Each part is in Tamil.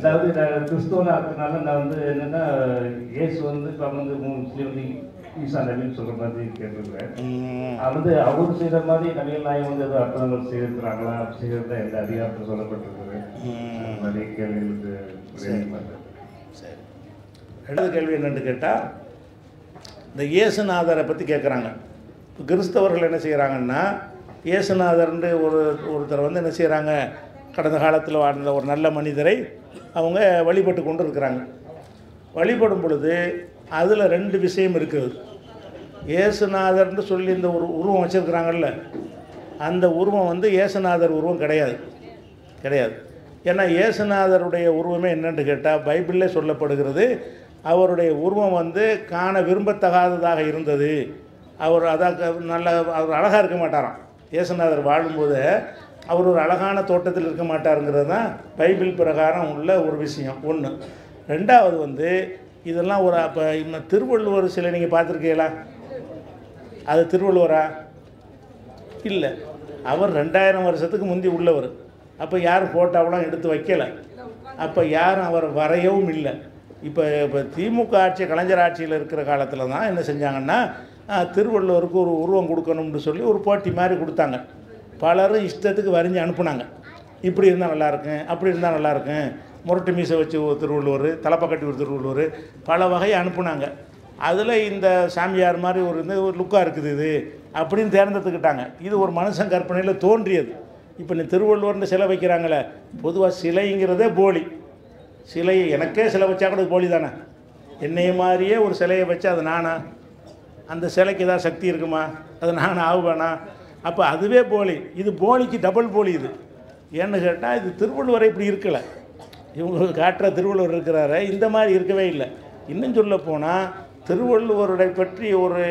அதாவது நான் கிறிஸ்துவனா இருக்கிறனால நான் வந்து என்னன்னா இயேசு வந்து இப்போ வந்து முஸ்லீம் ஈசா நபின்னு சொல்ற மாதிரி கேட்டிருக்கிறேன். வந்து அவர் செய்த மாதிரி நபிகள் நாயகம் வந்து ஏதோ அற்புதங்கள் செய்திருக்கிறாங்களா? செய்திருந்தா எந்த அதிகாரத்தில் சொல்லப்பட்டிருக்குது? மாதிரி கேள்விகளுக்கு சரி. ரெண்டாவது கேள்வி என்னன்னு கேட்டால் இந்த இயேசுநாதரை பற்றி கேட்குறாங்க இப்போ கிறிஸ்தவர்கள் என்ன செய்கிறாங்கன்னா இயேசுநாதர்ன்ற ஒரு ஒருத்தர் வந்து என்ன செய்கிறாங்க கடந்த காலத்தில் வாழ்ந்த ஒரு நல்ல மனிதரை அவங்க வழிபட்டு கொண்டு இருக்கிறாங்க வழிபடும் பொழுது அதில் ரெண்டு விஷயம் இருக்குது. இயேசுநாதர்னு சொல்லி இந்த ஒரு உருவம் வச்சுருக்குறாங்கல்ல அந்த உருவம் வந்து இயேசுநாதர் உருவம் கிடையாது. கிடையாது. ஏன்னா இயேசுநாதருடைய உருவமே என்னென்னு கேட்டால் பைபிளிலே சொல்லப்படுகிறது அவருடைய உருவம் வந்து காண விரும்பத்தகாததாக இருந்தது. அவர் அதான் நல்ல அவர் அழகாக இருக்க மாட்டாராம். இயேசுநாதர் வாழும்போது அவர் ஒரு அழகான தோட்டத்தில் இருக்க மாட்டாருங்கிறது தான் பைபிள் பிரகாரம் உள்ள ஒரு விஷயம். ஒன்று ரெண்டாவது வந்து இதெல்லாம் ஒரு அப்போ இன்னும் திருவள்ளுவர் சிலை நீங்கள் பார்த்துருக்கீங்களா? அது திருவள்ளுவரா? இல்லை. அவர் ரெண்டாயிரம் வருஷத்துக்கு முந்தி உள்ளவர். அப்போ யாரும் ஃபோட்டோவெலாம் எடுத்து வைக்கலை? அப்போ யாரும் அவர் வரையவும் இல்லை. இப்போ இப்போ திமுக ஆட்சி கலைஞர் ஆட்சியில் இருக்கிற காலத்தில் தான் என்ன செஞ்சாங்கன்னா திருவள்ளுவருக்கு ஒரு உருவம் கொடுக்கணும்னு சொல்லி ஒரு போட்டி மாதிரி கொடுத்தாங்க. பலரும் இஷ்டத்துக்கு வரைஞ்சி அனுப்புனாங்க. இப்படி இருந்தால் நல்லாயிருக்கும் அப்படி இருந்தால் நல்லாயிருக்கும் முரட்டு மீசை வச்சு ஒரு திருவள்ளுவர் தலைப்பக்கட்டி ஒரு திருவள்ளுவர் பல வகையை அனுப்புனாங்க. அதில் இந்த சாமியார் மாதிரி ஒரு இந்த ஒரு லுக்காக இருக்குது இது அப்படின்னு தேர்ந்தெடுத்துக்கிட்டாங்க. இது ஒரு மனுஷன் கற்பனையில் தோன்றியது. இப்போ நீ திருவள்ளுவர்னு சிலை வைக்கிறாங்களே பொதுவாக சிலைங்கிறதே போலி. சிலை எனக்கே சிலை வச்சா கூட போலி தானே என்னைய மாதிரியே ஒரு சிலையை வச்சு அது நானா? அந்த சிலைக்கு ஏதாவது சக்தி இருக்குமா? அது நான் ஆகுவேனா? அப்போ அதுவே போலி. இது போலிக்கு டபுள் போலி இது. ஏன்னு கேட்டால் இது திருவள்ளுவரை இப்படி இருக்கலை. இவங்க காட்டுற திருவள்ளுவர் இருக்கிறாரு இந்த மாதிரி இருக்கவே இல்லை. இன்னும் சொல்ல போனால் திருவள்ளுவருடைய பற்றி ஒரு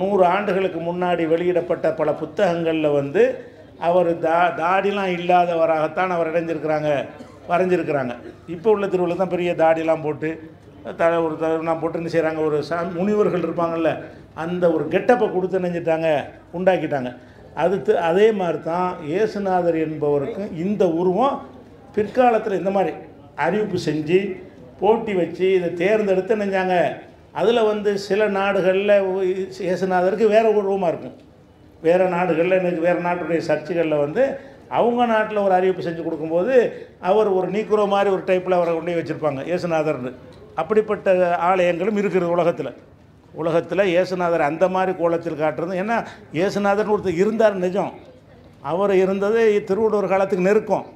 நூறு ஆண்டுகளுக்கு முன்னாடி வெளியிடப்பட்ட பல புத்தகங்களில் வந்து அவர் தா தாடிலாம் இல்லாதவராகத்தான் அவர் இடைஞ்சிருக்கிறாங்க வரைஞ்சிருக்கிறாங்க. இப்போ உள்ள திருவள்ளுவர் தான் பெரிய தாடிலாம் போட்டு த ஒரு தலாம் போட்டு என்ன செய்கிறாங்க ஒரு சா முனிவர்கள் இருப்பாங்கள்ல அந்த ஒரு கெட்டப்பை கொடுத்து நினைஞ்சிட்டாங்க உண்டாக்கிட்டாங்க. அது அதே மாதிரி தான் இயேசுநாதர் என்பவருக்கும் இந்த உருவம் பிற்காலத்தில் இந்த மாதிரி அறிவிப்பு செஞ்சு போட்டி வச்சு இதை தேர்ந்தெடுத்து நினைஞ்சாங்க அதில் வந்து சில நாடுகளில் இயேசுநாதருக்கு வேறு உருவமாக இருக்கும். வேறு நாடுகளில் எனக்கு வேறு நாட்டுடைய சர்ச்சுகளில் வந்து அவங்க நாட்டில் ஒரு அறிவிப்பு செஞ்சு கொடுக்கும்போது அவர் ஒரு நீக்குறோ மாதிரி ஒரு டைப்பில் அவரை கொண்டு வச்சுருப்பாங்க இயேசுநாதர்னு. அப்படிப்பட்ட ஆலயங்களும் இருக்குது உலகத்தில். உலகத்தில் இயேசுநாதர் அந்த மாதிரி கோலத்தில் காட்டுறது. ஏன்னா இயேசுநாதர்னு ஒருத்தர் இருந்தார் நிஜம். அவர் இருந்தது திருவள்ளுவர் காலத்துக்கு நெருக்கம்.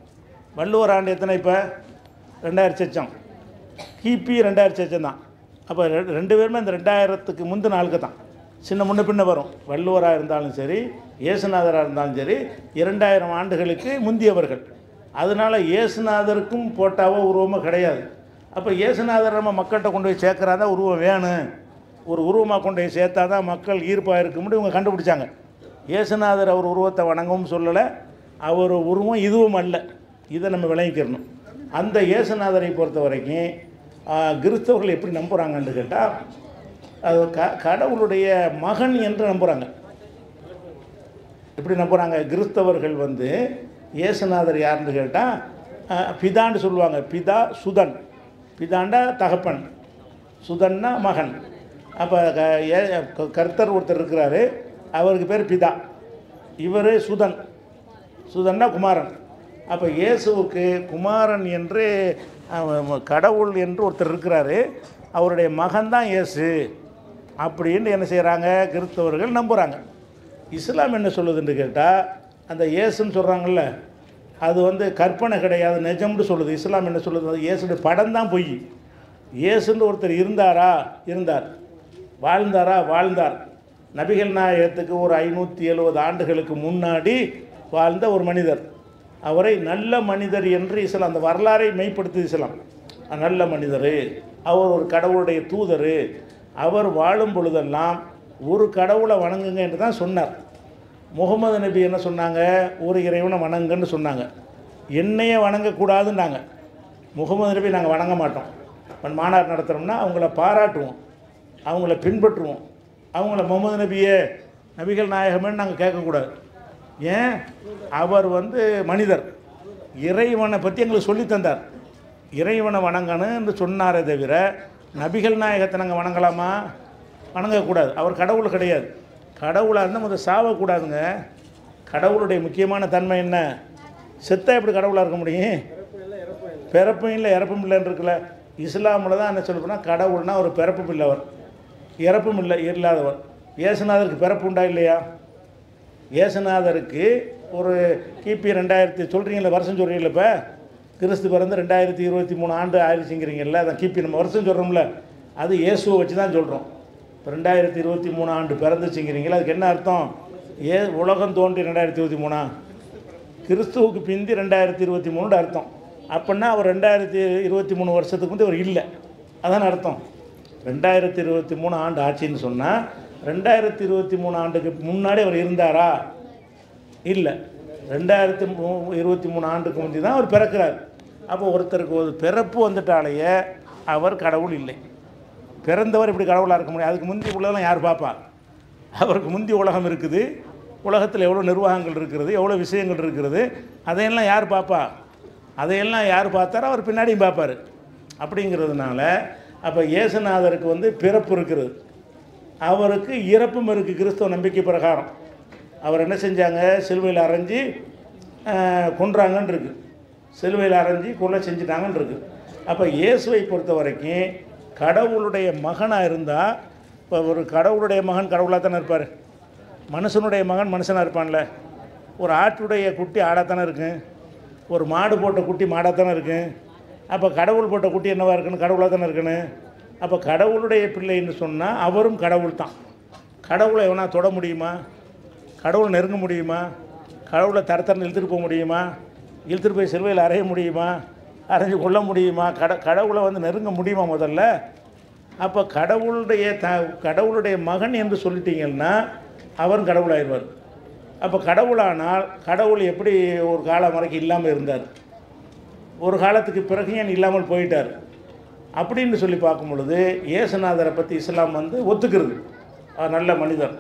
வள்ளுவர் ஆண்டு எத்தனை இப்போ? ரெண்டாயிரத்தி சச்சம் கிபி ரெண்டாயிரத்தி சச்சம் தான். அப்போ ரெண்டு பேருமே இந்த ரெண்டாயிரத்துக்கு முந்தின நாளுக்கு தான். சின்ன முன்ன பின்ன வரும். வள்ளுவராக இருந்தாலும் சரி இயேசுநாதராக இருந்தாலும் சரி இரண்டாயிரம் ஆண்டுகளுக்கு முந்தியவர்கள். அதனால் இயேசுநாதருக்கும் போட்டாவோ உருவமோ கிடையாது. அப்போ இயேசுநாதர் நம்ம மக்கள்கிட்ட கொண்டு போய் சேர்க்குறாதான் உருவம் வேணும். ஒரு உருவமாக கொண்டு போய் சேர்த்தா தான் மக்கள் ஈர்ப்பாக இருக்கும்னு இவங்க கண்டுபிடிச்சாங்க. இயேசுநாதர் அவர் உருவத்தை வணங்கவும் சொல்லலை அவர் உருவம் இதுவும் அல்ல. இதை நம்ம விளங்கிக்கிறணும் அந்த இயேசுநாதரை பொறுத்த வரைக்கும் கிறிஸ்தவர்கள் எப்படி நம்புகிறாங்கன்னு கேட்டால் அது க கடவுளுடைய மகன் என்று நம்புகிறாங்க எப்படி நம்புகிறாங்க கிறிஸ்தவர்கள் வந்து இயேசுநாதர் யாருன்னு கேட்டால் பிதான்னு சொல்லுவாங்க. பிதா சுதன். பிதாண்டா தகப்பன். சுதன்னா மகன். அப்போ கர்த்தர் ஒருத்தர் இருக்கிறாரு. அவருக்கு பேர் பிதா. இவர் சுதன். சுதன்னா குமாரன். அப்போ இயேசுவுக்கு குமாரன் என்று கடவுள் என்று ஒருத்தர் இருக்கிறாரு. அவருடைய மகன்தான் இயேசு. அப்படின்னு என்ன செய்கிறாங்க கிறிஸ்தவர்கள் நம்புகிறாங்க இஸ்லாம் என்ன சொல்லுதுன்னு கேட்டால் அந்த இயேசுன்னு சொல்கிறாங்கல்ல அது வந்து கற்பனை கிடையாது நிஜம்னு சொல்லுது. இஸ்லாம் என்ன சொல்லுது? அது இயேசுடைய படம் தான் பொய். இயேசுன்னு ஒருத்தர் இருந்தாரா? இருந்தார். வாழ்ந்தாரா? வாழ்ந்தார். நபிகள் நாயகத்துக்கு ஒரு ஐநூற்றி எழுபது ஆண்டுகளுக்கு முன்னாடி வாழ்ந்த ஒரு மனிதர். அவரை நல்ல மனிதர் என்று இஸ்லாம் அந்த வரலாறை மெய்ப்படுத்தி இஸ்லாம். நல்ல மனிதர் அவர் ஒரு கடவுளுடைய தூதர் அவர் வாழும் பொழுதெல்லாம் ஒரு கடவுளை வணங்குங்க என்று தான் சொன்னார். முகமது நபி என்ன சொன்னாங்க? ஒரு இறைவனை வணங்குன்னு சொன்னாங்க. என்னையே வணங்கக்கூடாதுன்னாங்க. முகமது நபி நாங்கள் வணங்க மாட்டோம். மாநாடு நடத்துகிறோம்னா அவங்கள பாராட்டுவோம். அவங்கள பின்பற்றுவோம். அவங்கள முகமது நபியே நபிகள் நாயகமேன்னு நாங்கள் கேட்கக்கூடாது. ஏன்? அவர் வந்து மனிதர். இறைவனை பற்றி எங்களுக்கு சொல்லித் தந்தார். இறைவனை வணங்கணும்னு சொன்னாரே தவிர நபிகள் நாயகத்தை நாங்கள் வணங்கலாமா? வணங்கக்கூடாது. அவர் கடவுள் கிடையாது. கடவுளாக இருந்தால் முதல் சாவக்கூடாதுங்க. கடவுளுடைய முக்கியமான தன்மை என்ன? செத்தா எப்படி கடவுளாக இருக்க முடியும்? பிறப்பும் இல்லை இறப்பும் இல்லைன்னு இருக்குல்ல. இஸ்லாமில் தான் என்ன சொல்லப்போனால் கடவுள்னா ஒரு பிறப்பும் இல்லவர் இறப்பும் இல்லை இல்லாதவர் இயேசுநாதருக்கு பிறப்பு உண்டா இல்லையா? இயேசுநாதருக்கு ஒரு கிபி ரெண்டாயிரத்தி சொல்கிறீங்களே வருஷம் சொல்கிறீங்களே இப்போ? கிறிஸ்து பிறந்து ரெண்டாயிரத்தி இருபத்தி மூணு ஆண்டு ஆயிடுச்சுங்கிறீங்கல்ல அதான் கிபி நம்ம வருஷம் சொல்கிறோம்ல அது இயேசுவை வச்சு தான் சொல்கிறோம் இப்போ ரெண்டாயிரத்தி இருபத்தி மூணு ஆண்டு பிறந்துச்சுங்கிறீங்களா அதுக்கு என்ன அர்த்தம்? ஏ உலகம் தோன்றி ரெண்டாயிரத்தி இருபத்தி மூணா? கிறிஸ்துவுக்கு பிந்தி ரெண்டாயிரத்தி இருபத்தி மூணுன்னு அர்த்தம். அப்படின்னா அவர் ரெண்டாயிரத்தி இருபத்தி மூணு வருஷத்துக்கு வந்து அவர் இல்லை. அதான அர்த்தம். ரெண்டாயிரத்தி இருபத்தி மூணு ஆண்டு ஆட்சின்னு சொன்னால் ரெண்டாயிரத்தி இருபத்தி மூணு ஆண்டுக்கு முன்னாடி அவர் இருந்தாரா? இல்லை. ரெண்டாயிரத்தி மூ இருபத்தி மூணு ஆண்டுக்கு முந்தி தான் அவர் பிறக்கிறார். அப்போ ஒருத்தருக்கு ஒரு பிறப்பு வந்துட்டாலேயே அவர் கடவுள் இல்லை. பிறந்தவர் இப்படி கடவுளாக இருக்க முடியும் அதுக்கு முந்தி உள்ளதெல்லாம் யார் பார்ப்பா? அவருக்கு முந்தி உலகம் இருக்குது. உலகத்தில் எவ்வளோ நிர்வாகங்கள் இருக்கிறது எவ்வளோ விஷயங்கள் இருக்கிறது அதையெல்லாம் யார் பார்ப்பா? அதையெல்லாம் யார் பார்த்தாரோ அவர் பின்னாடியும் பார்ப்பார். அப்படிங்கிறதுனால அப்போ இயேசுநாதருக்கு வந்து பிறப்பு இருக்கிறது அவருக்கு இறப்பும் இருக்குது கிறிஸ்தவ நம்பிக்கை பிரகாரம். அவர் என்ன செஞ்சாங்க? சிலுவையில் அரைஞ்சி கொன்றாங்கன்னு இருக்கு. சிலுவையில் அரைஞ்சி கொலை செஞ்சிட்டாங்கன்னு இருக்கு. அப்போ இயேசுவை பொறுத்த வரைக்கும் கடவுளுடைய மகனாக இருந்தால் இப்போ ஒரு கடவுளுடைய மகன் கடவுளாக தானே இருப்பார்? மனுஷனுடைய மகன் மனுஷனாக இருப்பான்ல. ஒரு ஆட்டுடைய குட்டி ஆடாத்தானே இருக்கும் ஒரு மாடு போட்ட குட்டி மாடாத்தானே இருக்கும் அப்போ கடவுள் போட்ட குட்டி என்னவா இருக்கணும் கடவுளாக தானே இருக்கணும் அப்போ கடவுளுடைய பிள்ளைன்னு சொன்னால் அவரும் கடவுள் தான். கடவுளை எவனா தொட முடியுமா? கடவுளை நெருங்க முடியுமா? கடவுளை தரத்தரன்னு இழுத்துட்டு போக முடியுமா? இழுத்துட்டு போய் சிலுவையில் அறைய முடியுமா? அரைஞ்சு கொள்ள முடியுமா? கட கடவுளை வந்து நெருங்க முடியுமா முதல்ல? அப்போ கடவுளுடைய த கடவுளுடைய மகன் என்று சொல்லிட்டீங்கன்னா அவரும் கடவுளாயிருவார் அப்போ கடவுளானால் கடவுள் எப்படி ஒரு காலம் வரைக்கும் இல்லாமல் இருந்தார்? ஒரு காலத்துக்கு பிறகு ஏன் இல்லாமல் போயிட்டார்? அப்படின்னு சொல்லி பார்க்கும் பொழுது இயேசுநாதரை பற்றி இஸ்லாம் வந்து ஒத்துக்கிறது. நல்ல மனிதர்.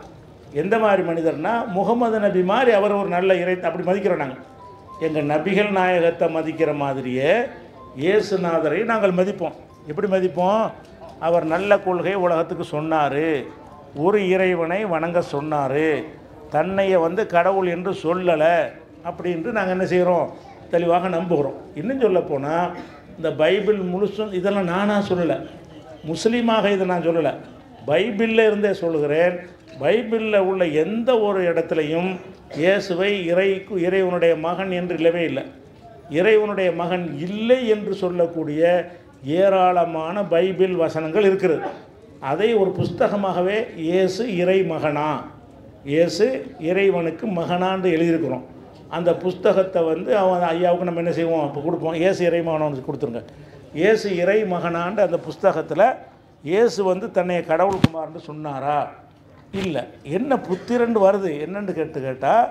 எந்த மாதிரி மனிதர்னா முகமது நபி மாதிரி அவர் ஒரு நல்ல இறை அப்படி மதிக்கிறோம் நாங்கள் எங்கள் நபிகள் நாயகத்தை மதிக்கிற மாதிரியே இயேசுநாதரை நாங்கள் மதிப்போம். எப்படி மதிப்போம்? அவர் நல்ல கொள்கை உலகத்துக்கு சொன்னார். ஒரு இறைவனை வணங்க சொன்னார். தன்னையை வந்து கடவுள் என்று சொல்லலை. அப்படின்ட்டு நாங்கள் என்ன செய்கிறோம் தெளிவாக நம்புகிறோம். இன்னும் சொல்லப்போனால் இந்த பைபிள் முழுசும் இதெல்லாம் நானாக சொல்லலை. முஸ்லீமாக இதை நான் சொல்லலை. பைபிளில் இருந்தே சொல்லுகிறேன். பைபிளில் உள்ள எந்த ஒரு இடத்துலையும் இயேசுவை இறைக்கு இறைவனுடைய மகன் என்று இல்லவே இல்லை. இறைவனுடைய மகன் இல்லை என்று சொல்லக்கூடிய ஏராளமான பைபிள் வசனங்கள் இருக்கிறது. அதை ஒரு புஸ்தகமாகவே இயேசு இறை மகனா? இயேசு இறைவனுக்கு மகனான்னு எழுதியிருக்கிறோம். அந்த புஸ்தகத்தை வந்து அவன் ஐயாவுக்கு நம்ம என்ன செய்வோம்? அப்போ கொடுப்போம். ஏசு இறை மகனான்னு கொடுத்துருங்க. ஏசு இறை மகனாண்டு அந்த புஸ்தகத்தில் இயேசு வந்து தன்னை கடவுள் குமார்னு சொன்னாரா? இல்லை. என்ன புத்திரண்டு வருது? என்னன்னு கேட்டு கேட்டால்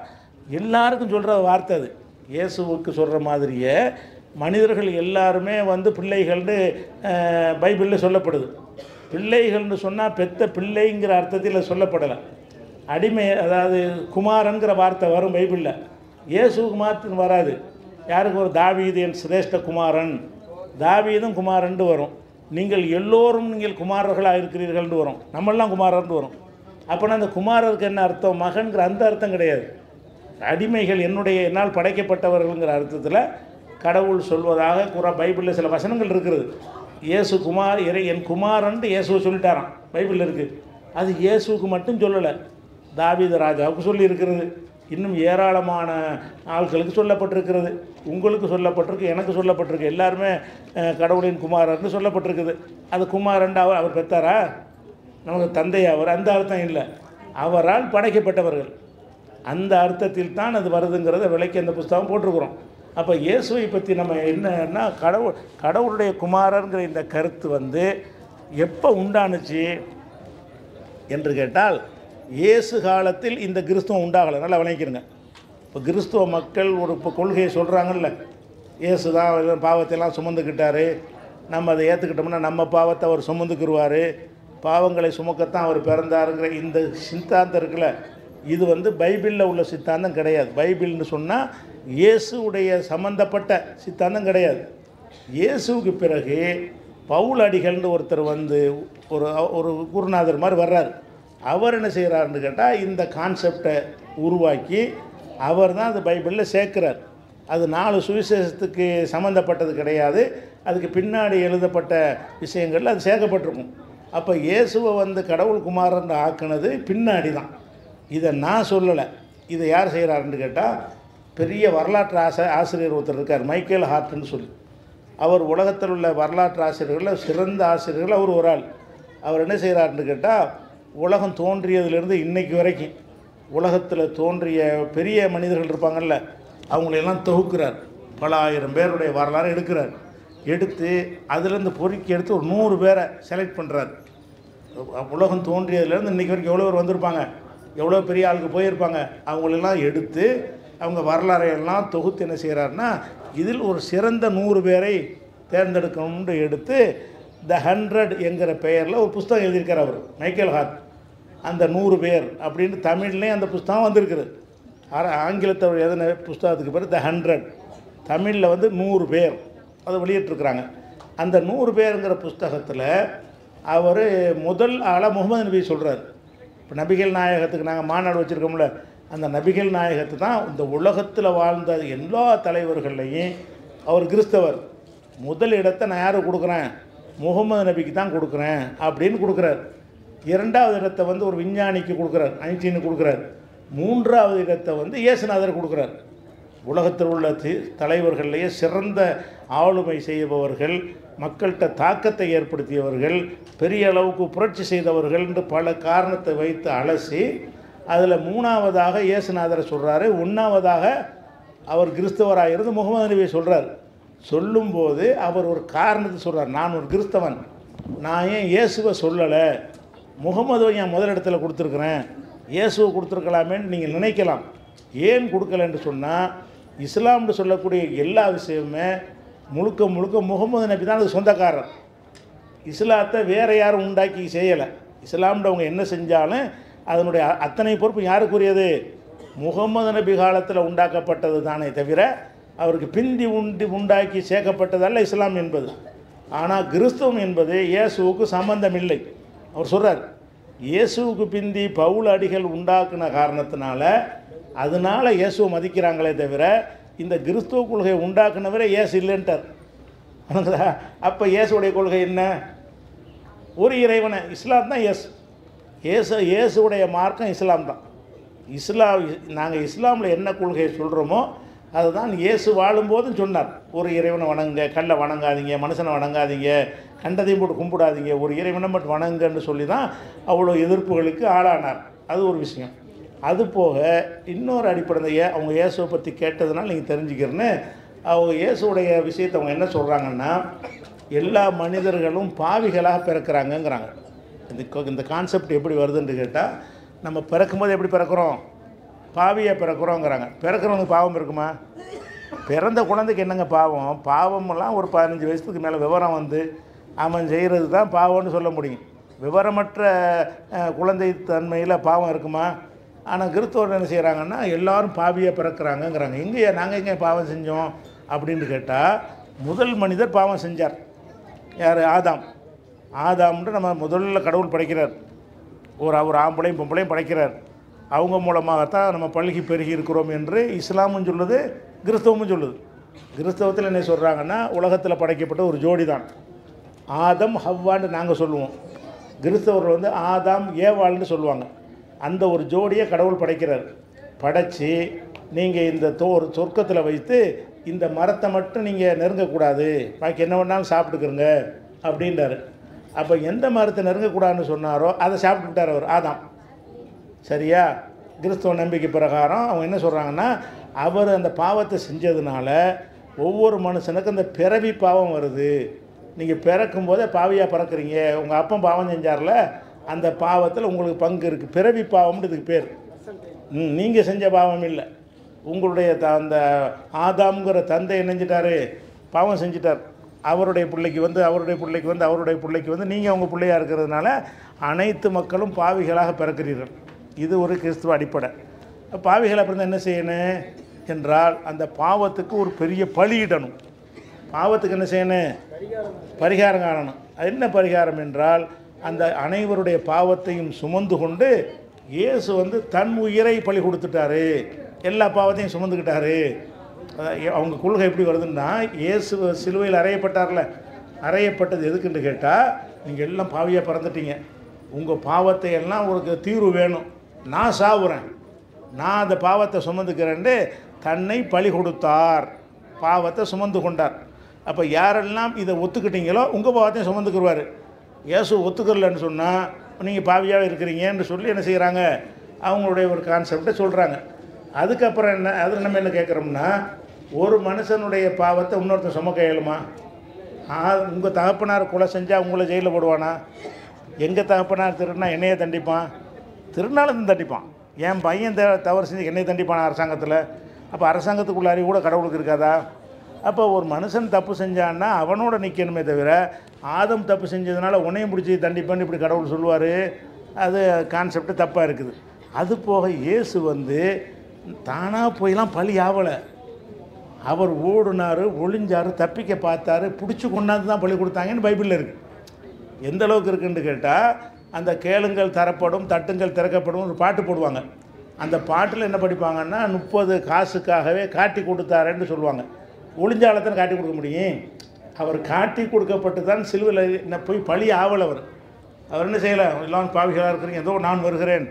எல்லாருக்கும் சொல்கிற வார்த்தை அது. இயேசுவுக்கு சொல்கிற மாதிரியே மனிதர்கள் எல்லாருமே வந்து பிள்ளைகள்னு பைபிளில் சொல்லப்படுது. பிள்ளைகள்னு சொன்னால் பெத்த பிள்ளைங்கிற அர்த்தத்தில் சொல்லப்படலை. அடிமை அதாவது குமாரங்கிற வார்த்தை வரும் பைபிளில். இயேசுக்கு மாத்திரம் வராது. யாருக்கு ஒரு தாவீது என் சிரேஷ்ட குமாரன். தாவீதும் குமாரன்ட்டு வரும். நீங்கள் எல்லோரும் நீங்கள் குமாரர்களாக இருக்கிறீர்கள்னு வரும். நம்மெல்லாம் குமாரர்னு வரும். அப்போனா அந்த குமாரருக்கு என்ன அர்த்தம்? மகன்கிற அந்த அர்த்தம் கிடையாது. அடிமைகள் என்னுடைய என்னால் படைக்கப்பட்டவர்கள்ங்கிற அர்த்தத்தில் கடவுள் சொல்வதாக குரா பைபிளில் சில வசனங்கள் இருக்கிறது இயேசு குமார் இறை என் குமாரன்ட்டு இயேசுவை சொல்லிட்டாராம். பைபிளில் இருக்குது அது இயேசுவுக்கு மட்டும் சொல்லலை. தாவீது ராஜாவுக்கு சொல்லி இருக்கிறது இன்னும் ஏராளமான ஆட்களுக்கு சொல்லப்பட்டிருக்கிறது. உங்களுக்கு சொல்லப்பட்டிருக்கு எனக்கு சொல்லப்பட்டிருக்கு. எல்லாருமே கடவுளின் குமாரர்னு சொல்லப்பட்டிருக்குது. அது குமாரன் அவர் அவர் பெற்றாரா நமக்கு தந்தை அவர் அந்த அர்த்தம் இல்லை. அவரால் படைக்கப்பட்டவர்கள். அந்த அர்த்தத்தில் தான் அது வருதுங்கிறத விலைக்கு அந்த புஸ்தகம் போட்டிருக்கிறோம். அப்போ இயேசுவை பற்றி நம்ம என்னன்னா கடவுள் கடவுளுடைய குமாரங்கிற இந்த கருத்து வந்து எப்போ உண்டானுச்சு என்று கேட்டால் இயேசு காலத்தில் இந்த கிறிஸ்துவம் உண்டாகலை. நல்லா விளங்கிக்கிறங்க இப்போ கிறிஸ்துவ மக்கள் ஒரு இப்போ கொள்கையை சொல்கிறாங்கல்ல இயேசு தான் பாவத்தையெல்லாம் சுமந்துக்கிட்டார் நம்ம அதை ஏற்றுக்கிட்டோம்னா நம்ம பாவத்தை அவர் சுமந்துக்கிடுவார் பாவங்களை சுமக்கத்தான் அவர் பிறந்தாருங்கிற இந்த சித்தாந்தம் இருக்குல்ல. இது வந்து பைபிளில் உள்ள சித்தாந்தம் கிடையாது. பைபிள்னு சொன்னால் இயேசுடைய சம்மந்தப்பட்ட சித்தாந்தம் கிடையாது. இயேசுவுக்கு பிறகு பவுல் அடிகள்னு ஒருத்தர் வந்து ஒரு ஒரு குருநாதர் மாதிரி வர்றார். அவர் என்ன செய்கிறாருன்னு கேட்டால் இந்த கான்செப்டை உருவாக்கி அவர் தான் அந்த பைபிளில் சேர்க்குறார். அது நாலு சுவிசேஷத்துக்கு சம்மந்தப்பட்டது கிடையாது. அதுக்கு பின்னாடி எழுதப்பட்ட விஷயங்களில் அது சேர்க்கப்பட்டிருக்கும். அப்போ இயேசுவை வந்து கடவுள் குமாரன் ஆக்குனது பின்னாடி தான். இதை நான் சொல்லலை. இதை யார் செய்கிறாருன்னு கேட்டால் பெரிய வரலாற்று ஆசை ஆசிரியர் ஒருத்தர் இருக்கார் மைக்கேல் ஹார்ட்னு சொல்லி. அவர் உலகத்தில் உள்ள வரலாற்று ஆசிரியர்களில் சிறந்த ஆசிரியர்கள் அவர் ஒரு ஆள். அவர் என்ன செய்கிறாருன்னு கேட்டால் உலகம் தோன்றியதுலேருந்து இன்றைக்கு வரைக்கும் உலகத்தில் தோன்றிய பெரிய மனிதர்கள் இருப்பாங்கல்ல அவங்களையெல்லாம் தொகுக்கிறார். பல ஆயிரம் பேருடைய வரலாறு எடுக்கிறார். எடுத்து அதுலேருந்து பொறுக்கி எடுத்து ஒரு நூறு பேரை செலக்ட் பண்ணுறார் உலகம் தோன்றியதுலேருந்து இன்றைக்கி வரைக்கும் எவ்வளோ பேர் வந்திருப்பாங்க? எவ்வளோ பெரிய ஆளுக்கு போயிருப்பாங்க? அவங்களெல்லாம் எடுத்து அவங்க வரலாறையெல்லாம் தொகுத்து என்ன செய்கிறாருன்னா இதில் ஒரு சிறந்த நூறு பேரை தேர்ந்தெடுக்கணும்னு எடுத்து த ஹண்ட்ரட் என்கிற பெயரில் ஒரு புஸ்தகம் எழுதியிருக்கார் அவர் மைக்கேல் ஹார்ட். அந்த நூறு பேர் அப்படின்னு தமிழ்லேயும் அந்த புஸ்தகம் வந்திருக்குது. ஆ- ஆங்கிலத்தை எதன புஸ்தகத்துக்கு பேர் த ஹண்ட்ரட் தமிழில் வந்து நூறு பேர் அதை வெளியிட்டிருக்கிறாங்க. அந்த நூறு பேருங்கிற புஸ்தகத்தில் அவர் முதல் ஆளாக முகமது நபி சொல்கிறார் இப்போ நபிகள் நாயகத்துக்கு நாங்கள் மாநாடு வச்சுருக்கோம்ல அந்த நபிகள் நாயகத்து தான் இந்த உலகத்தில் வாழ்ந்த எல்லா தலைவர்கள்லையும் அவர் கிறிஸ்தவர். முதல் இடத்தை நான் யாருக்கு கொடுக்குறேன்? முகமது நபிக்கு தான் கொடுக்குறேன் அப்படின்னு கொடுக்குறாரு. இரண்டாவது இடத்தை வந்து ஒரு விஞ்ஞானிக்கு கொடுக்குறார் ஐன்ஸ்டீனுக்கு கொடுக்குறார். மூன்றாவது இடத்தை வந்து இயேசுநாதர் கொடுக்குறார். உலகத்தில் உள்ள தி- தலைவர்கள்லேயே சிறந்த ஆளுமை செய்பவர்கள் மக்கள்கிட்ட தாக்கத்தை ஏற்படுத்தியவர்கள் பெரிய அளவுக்கு புரட்சி செய்தவர்கள் என்று பல காரணத்தை வைத்து அலசி அதில் மூணாவதாக இயேசுநாதரை சொல்கிறாரு ஒன்றாவதாக அவர் கிறிஸ்தவராக இருந்து முகமது நபியை சொல்கிறார் சொல்லும்போது அவர் ஒரு காரணத்தை சொல்கிறார் நான் ஒரு கிறிஸ்தவன். நான் ஏன் இயேசுவை சொல்லலை? முகமதுவை என் முதலிடத்தில் கொடுத்துருக்குறேன்? இயேசுவை கொடுத்துருக்கலாமேன்னு நீங்கள் நினைக்கலாம். ஏன் கொடுக்கலன்னு சொன்னால் இஸ்லாம்னு சொல்லக்கூடிய எல்லா விஷயமுமே முழுக்க முழுக்க முகமது நபி தான் அது சொந்தக்காரர். இஸ்லாத்தை வேறு யாரும் உண்டாக்கி செய்யலை. இஸ்லாம்னு அவங்க என்ன செஞ்சாலும் அதனுடைய அத்தனை பொறுப்பு யாருக்குரியது? முகமது நபி காலத்தில் உண்டாக்கப்பட்டது தானே தவிர அவருக்கு பிந்தி உண்டு உண்டாக்கி சேர்க்கப்பட்டதல்ல இஸ்லாம் என்பது. ஆனால் கிறிஸ்தவம் என்பது இயேசுவுக்கு சம்பந்தம் இல்லை அவர் சொல்கிறார் இயேசுவுக்கு பிந்தி பவுல் அடிகள் உண்டாக்குன காரணத்தினால அதனால இயேசுவை மதிக்கிறாங்களே தவிர இந்த கிறிஸ்துவ கொள்கையை உண்டாக்குனவரே இயேசு இல்லைன்ட்டார். வணங்குதா அப்போ இயேசுடைய கொள்கை என்ன? ஒரு இறைவனை இஸ்லாம் தான் இயேசு. இயேசு இயேசுடைய மார்க்கம் இஸ்லாம் தான். இஸ்லாம் நாங்கள் இஸ்லாமில் என்ன கொள்கையை சொல்கிறோமோ அதுதான் இயேசு வாழும்போதும் சொன்னார் ஒரு இறைவனை வணங்குங்க கல்லை வணங்காதீங்க மனுஷனை வணங்காதீங்க கண்டதையும் போட்டு கும்பிடாதீங்க ஒரு இறைவனை மட்டும் வணங்குன்னு சொல்லி தான் அவ்வளோ எதிர்ப்புகளுக்கு ஆளானார். அது ஒரு விஷயம். அது போக இன்னொரு அடிப்படை அவங்க இயேசுவை பற்றி கேட்டதுனால நீங்கள் தெரிஞ்சுக்கிறேன்னு அவங்க இயேசுடைய விஷயத்தை அவங்க என்ன சொல்கிறாங்கன்னா எல்லா மனிதர்களும் பாவிகளாக பிறக்கிறாங்கங்கிறாங்க. இந்த இந்த கான்செப்ட் எப்படி வருதுன்னு கேட்டால் நம்ம பிறக்கும்போது எப்படி பிறக்கிறோம்? பாவியை பிறக்கிறோங்கிறாங்க. பிறக்கிறவனுக்கு பாவம் இருக்குமா? பிறந்த குழந்தைக்கு என்னங்க பாவம்? பாவமெல்லாம் ஒரு பதினஞ்சு வயசுக்கு மேலே விவரம் வந்து அவன் செய்கிறது தான் பாவம்னு சொல்ல முடியும். விவரமற்ற குழந்தை தன்மையில் பாவம் இருக்குமா? ஆனால் கிறிஸ்தவர் என்ன செய்கிறாங்கன்னா எல்லாரும் பாவியாக பிறக்கிறாங்கங்கிறாங்க. எங்கேயா நாங்கள் எங்கே பாவம் செஞ்சோம்? அப்படின்னு கேட்டால் முதல் மனிதர் பாவம் செஞ்சார். யார்? ஆதாம். ஆதாம்ன்ற நம்ம முதல்ல கடவுள் படைக்கிறார். ஒரு ஒரு ஆம்பளையும் பொம்பளையும் படைக்கிறார். அவங்க மூலமாகத்தான் நம்ம பள்ளிக்கு பெருகி இருக்கிறோம் என்று இஸ்லாமும் சொல்லுது கிறிஸ்தவமும் சொல்லுது. கிறிஸ்தவத்தில் என்ன சொல்கிறாங்கன்னா உலகத்தில் படைக்கப்பட்ட ஒரு ஜோடி தான் ஆதம் ஹவ்வான்னு நாங்கள் சொல்லுவோம். கிறிஸ்தவர் வந்து ஆதாம் ஏவாள்னு சொல்லுவாங்க. அந்த ஒரு ஜோடியை கடவுள் படைக்கிறார். படைச்சி நீங்கள் இந்த தோ சொர்க்கத்தில் வைத்து இந்த மரத்தை மட்டும் நீங்கள் நெருங்கக்கூடாது. பாக்கி என்ன வேணாலும் சாப்பிட்டுக்கிறங்க அப்படின்றாரு. அப்போ எந்த மரத்தை நெருங்கக்கூடாதுன்னு சொன்னாரோ அதை சாப்பிட்டு விட்டார் அவர் ஆதாம். சரியா? கிறிஸ்துவ நம்பிக்கை பிரகாரம் அவங்க என்ன சொல்கிறாங்கன்னா அவர் அந்த பாவத்தை செஞ்சதுனால ஒவ்வொரு மனுஷனுக்கும் அந்த பிறவி பாவம் வருது. நீங்கள் பிறக்கும் போதே பாவியாக பிறக்கிறீங்க. உங்கள் அப்பன் பாவம் செஞ்சார்ல அந்த பாவத்தில் உங்களுக்கு பங்கு இருக்குது பிறவி பாவம்னு இதுக்கு பேர். ம் நீங்கள் செஞ்ச பாவம் இல்லை. உங்களுடைய த அந்த ஆதாம்ங்கிற தந்தை என்னஞ்சிட்டாரு பாவம் செஞ்சிட்டார். அவருடைய பிள்ளைக்கு வந்து அவருடைய பிள்ளைக்கு வந்து அவருடைய பிள்ளைக்கு வந்து நீங்கள் அவங்க பிள்ளையாக இருக்கிறதுனால அனைத்து மக்களும் பாவிகளாக பிறக்கிறீர்கள். இது ஒரு கிறிஸ்துவ அடிப்படை. பாவிகளை அப்புறம் என்ன செய்யணும்? என்றால் அந்த பாவத்துக்கு ஒரு பெரிய பலியிடணும் பாவத்துக்கு என்ன செய்யணும்? பரிகாரம் காணணும். அது என்ன பரிகாரம் என்றால் அந்த அனைவருடைய பாவத்தையும் சுமந்து கொண்டு இயேசு வந்து தன் உயிரை பலி கொடுத்துட்டாரு. எல்லா பாவத்தையும் சுமந்துக்கிட்டாரு. அவங்க கொள்கை எப்படி வருதுன்னா இயேசு சிலுவையில் அறையப்பட்டார்ல. அறையப்பட்டது எதுக்குன்னு கேட்டால் நீங்கள் எல்லாம் பாவியாக பிறந்துட்டீங்க. உங்கள் பாவத்தை எல்லாம் உங்களுக்கு தீர்வு வேணும். நான் சாவுறேன். நான் அந்த பாவத்தை சுமந்துக்கிறேன்ட்டு தன்னை பழி கொடுத்தார். பாவத்தை சுமந்து கொண்டார். அப்போ யாரெல்லாம் இதை ஒத்துக்கிட்டீங்களோ உங்கள் பாவத்தையும் சுமந்துக்குருவார். இயேசு ஒத்துக்கிறலன்னு சொன்னால் நீங்கள் பாவியாக இருக்கிறீங்கன்னு சொல்லி என்ன செய்கிறாங்க அவங்களுடைய ஒரு கான்செப்டை சொல்கிறாங்க அதுக்கப்புறம் என்ன அதில் நம்ம என்ன கேட்குறோம்னா ஒரு மனுஷனுடைய பாவத்தை இன்னொருத்தன் சுமக்க இயலுமா? உங்கள் தகப்பனார் கொலை செஞ்சால் உங்களை ஜெயிலில் போடுவானா? எங்கள் தகப்பனார் திருடுனா என்னையே தண்டிப்பான்? திருநாளந்தன் தண்டிப்பான். என் பையன் த தவறு செஞ்சு என்னை தண்டிப்பான் அரசாங்கத்தில். அப்போ அரசாங்கத்துக்குள்ள அறிவு கூட கடவுளுக்கு இருக்காதா? அப்போ ஒரு மனுஷன் தப்பு செஞ்சான்னா அவனோட நிற்கணுமே தவிர ஆதம் தப்பு செஞ்சதுனால உன்னையும் பிடிச்சி தண்டிப்பான்னு இப்படி கடவுள் சொல்லுவார். அது கான்செப்ட் தப்பாக இருக்குது. அது போக இயேசு வந்து தானாக போயெலாம் பழி ஆகலை அவர் ஓடினார் ஒளிஞ்சார் தப்பிக்க பார்த்தாரு பிடிச்சி கொண்டாந்து தான் பழி கொடுத்தாங்கன்னு பைபிளில் இருக்குது எந்த அளவுக்கு இருக்குன்னு கேட்டால் அந்த கேளுங்கள் தரப்படும் தட்டுங்கள் திறக்கப்படும் ஒரு பாட்டு போடுவாங்க. அந்த பாட்டில் என்ன படிப்பாங்கன்னா முப்பது காசுக்காகவே காட்டி கொடுத்தாரேன்னு சொல்லுவாங்க. ஒளிஞ்சாலத்தான் காட்டி கொடுக்க முடியும். அவர் காட்டி கொடுக்கப்பட்டு தான் சிலுவில் என்ன போய் பழி ஆவல் அவர். அவர் என்ன செய்யலை? எல்லாம் பாவிகளாக இருக்கிறீங்க ஏதோ நான் வருகிறேன்.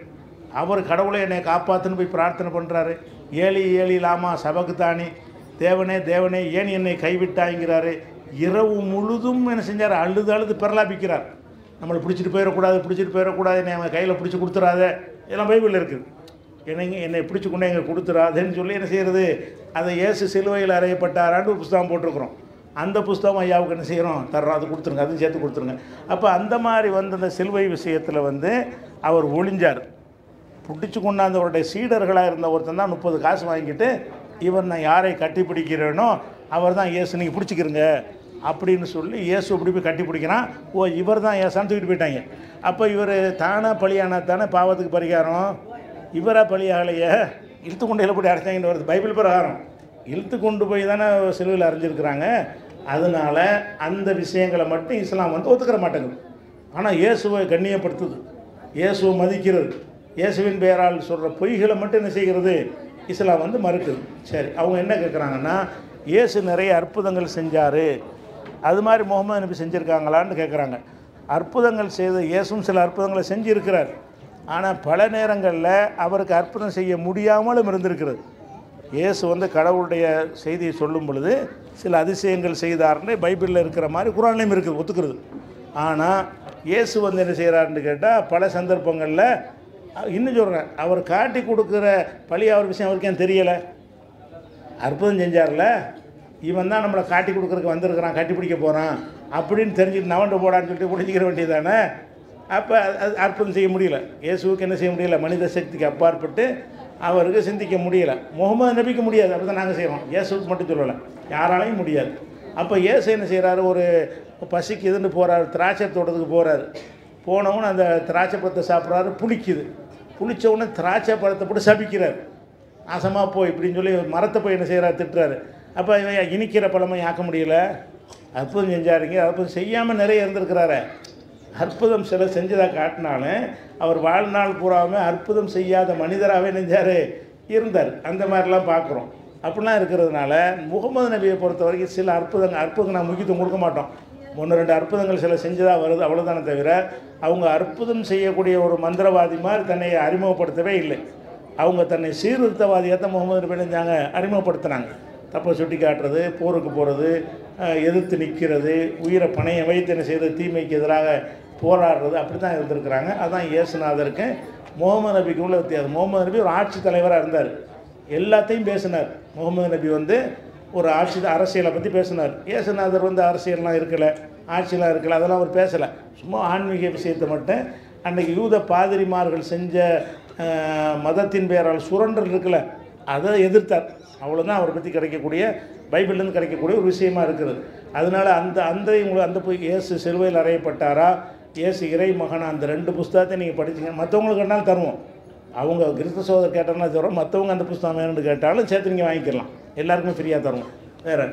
அவர் கடவுளை என்னை காப்பாற்றுன்னு போய் பிரார்த்தனை பண்ணுறாரு ஏலி ஏலி லாமா சபகுத்தானி தேவனே தேவனே ஏன் என்னை கைவிட்டாய்ங்கிறாரு. இரவு முழுதும் என்ன செஞ்சார்? அழுது அழுது பிரலாபிக்கிறார். நம்மளை பிடிச்சிட்டு போயிடக்கூடாது பிடிச்சிட்டு போயிடக்கூடாது என்னை அவன் கையில் பிடிச்சி கொடுத்துறாத. இதெல்லாம் பைபிளில் இருக்குது. என்னைங்க என்னை பிடிச்சி கொண்டு எங்கே கொடுத்துறாதுன்னு சொல்லி என்ன செய்கிறது அதை ஏசு சிலுவையில் அறையப்பட்டாரான்னு ஒரு புஸ்தகம் போட்டிருக்கிறோம். அந்த புஸ்தகம் ஐயாவுக்கு என்ன செய்கிறோம் தர்றோம் அது கொடுத்துருங்க அதுவும் சேர்த்து கொடுத்துருங்க. அப்போ அந்த மாதிரி வந்து அந்த சிலுவை விஷயத்தில் வந்து அவர் ஒளிஞ்சார். பிடிச்சி கொண்டாந்தவருடைய சீடர்களாக இருந்த ஒருத்தன் தான் முப்பது காசு வாங்கிட்டு இவன் நான் யாரை கட்டி பிடிக்கிறேனோ அவர் தான் ஏசு நீங்கள் பிடிச்சிக்கிறங்க. அப்படின்னு சொல்லி இயேசு இப்படி போய் கட்டி பிடிக்கிறான். ஓ இவர் தான் ஏசான்னு தூக்கிட்டு போயிட்டாங்க. அப்போ இவர் தானாக பலியானா தானே பாவத்துக்கு பரிகாரம்? இவராக பலியாகலையே? இழுத்து கொண்டு போய் அடைச்சாங்கன்னு வருது பைபிள் பிரகாரம். இழுத்து கொண்டு போய் தானே சிலுவையில் அறிஞ்சிருக்கிறாங்க அதனால அந்த விஷயங்களை மட்டும் இஸ்லாம் வந்து ஒத்துக்கிற மாட்டேங்குது. ஆனால் இயேசுவை கண்ணியப்படுத்துது. இயேசுவை மதிக்கிறது. இயேசுவின் பெயரால் சொல்கிற பொய்களை மட்டும் என்ன செய்கிறது? இஸ்லாம் வந்து மறுக்குது. சரி அவங்க என்ன கேட்குறாங்கன்னா இயேசு நிறைய அற்புதங்கள் செஞ்சார். அது மாதிரி முகமது நபி செஞ்சுருக்காங்களான்னு கேட்குறாங்க அற்புதங்கள் செய்த இயேசும் சில அற்புதங்களை செஞ்சுருக்கிறார். ஆனால் பல நேரங்களில் அவருக்கு அற்புதம் செய்ய முடியாமலும் இருந்திருக்கிறது. இயேசு வந்து கடவுளுடைய செய்தியை சொல்லும் பொழுது சில அதிசயங்கள் செய்தார்னு பைபிளில் இருக்கிற மாதிரி குரான்லேயும் இருக்குது ஒத்துக்கிறது. ஆனால் இயேசு வந்து என்ன செய்கிறாருன்னு கேட்டால் பல சந்தர்ப்பங்களில் இன்னும் சொல்கிறேன் அவர் காட்டி கொடுக்குற பழி அவர் விஷயம் அவருக்கு ஏன் தெரியலை. அற்புதம் செஞ்சார்ல? இவன் தான் நம்மளை காட்டி கொடுக்குறதுக்கு வந்திருக்கிறான் கட்டி பிடிக்க போகிறான் அப்படின்னு தெரிஞ்சுட்டு நவண்டு போடான்னு சொல்லிட்டு பிடிச்சிக்கிற வேண்டியதானே அப்போ அது அற்புதம் செய்ய முடியல. இயேசுவுக்கு என்ன செய்ய முடியல? மனித சக்திக்கு அப்பாற்பட்டு அவருக்கு சிந்திக்க முடியல. முகமது நபிக்கு முடியாது அப்படி தான் நாங்கள் செய்கிறோம் இயேசுக்கு மட்டும் சொல்லலை. யாராலையும் முடியாது. அப்போ இயேசு என்ன செய்கிறாரு ஒரு பசிக்குதுன்னு போகிறாரு திராட்சை தோட்டத்துக்கு போகிறாரு போனவொன்னே அந்த திராட்சை பழத்தை சாப்பிட்றாரு புளிக்குது. புளிச்ச உடனே திராட்சை பழத்தை போட்டு சபிக்கிறார். நாசமாக போய் இப்படின்னு சொல்லி மரத்தை போய் என்ன செய்கிறார் திட்டுறாரு. அப்போ இவன் இனிக்கிற பழமை ஆக்க முடியல? அற்புதம் செஞ்சாருங்க. அற்புதம் செய்யாமல் நிறைய இருந்திருக்கிறாரு. அற்புதம் சில செஞ்சதாக காட்டினாலும் அவர் வாழ்நாள் பூராவுமே அற்புதம் செய்யாத மனிதராகவே நெஞ்சார் இருந்தார். அந்த மாதிரிலாம் பார்க்குறோம். அப்படிலாம் இருக்கிறதுனால முகமது நபியை பொறுத்த வரைக்கும் சில அற்புதங்கள் அற்புதம் நான் முக்கியத்துவம் கொடுக்க மாட்டோம். ஒன்று ரெண்டு அற்புதங்கள் சில செஞ்சதாக வருது அவ்வளோதானே தவிர அவங்க அற்புதம் செய்யக்கூடிய ஒரு மந்திரவாதி மாதிரி தன்னை அறிமுகப்படுத்தவே இல்லை. அவங்க தன்னை சீர்திருத்தவாதியாக தான் முகமது நபி செஞ்சாங்க அறிமுகப்படுத்தினாங்க. அப்போ சுட்டி காட்டுறது போருக்கு போகிறது எதிர்த்து நிற்கிறது உயிரை பணைய வைத்து என்ன செய்கிறது தீமைக்கு எதிராக போராடுறது அப்படி தான் இருந்திருக்கிறாங்க. அதுதான் இயேசுநாதருக்கு. முகமது நபிக்கு உள்ள வித்தியாசம். முகமது நபி ஒரு ஆட்சி தலைவராக இருந்தார். எல்லாத்தையும் பேசினார். முகமது நபி வந்து ஒரு ஆட்சி அரசியலை பற்றி பேசினார். இயேசுநாதர் வந்து அரசியல்லாம் இருக்கலை ஆட்சியெலாம் இருக்கலை அதெல்லாம் அவர் பேசலை. சும்மா ஆன்மீக விஷயத்தை மட்டும். அன்றைக்கி யூத பாதிரிமார்கள் செஞ்ச மதத்தின் பெயரால் சுரண்டல் இருக்கலை. அதை எதிர்த்தார். அவ்வளோதான் அவரை பற்றி கிடைக்கக்கூடிய பைபிள்லேருந்து கிடைக்கக்கூடிய ஒரு விஷயமா இருக்கிறது. அதனால் அந்த அந்த உங்களுக்கு அந்த போய் இயேசு சிலுவையில் அறையப்பட்டாரா? இயேசு இறை மகனா? அந்த ரெண்டு புஸ்தகத்தை நீங்கள் படிச்சிங்க. மற்றவங்களுக்கு கேட்டாலும் தருவோம். அவங்க கிறிஸ்த சோதர் கேட்டாலும் தருவோம் மற்றவங்க அந்த புஸ்தகம் வேணும்னு கேட்டாலும் சேர்த்து நீங்கள் வாங்கிக்கலாம். எல்லாருக்குமே ஃப்ரீயாக தருவோம். வேறு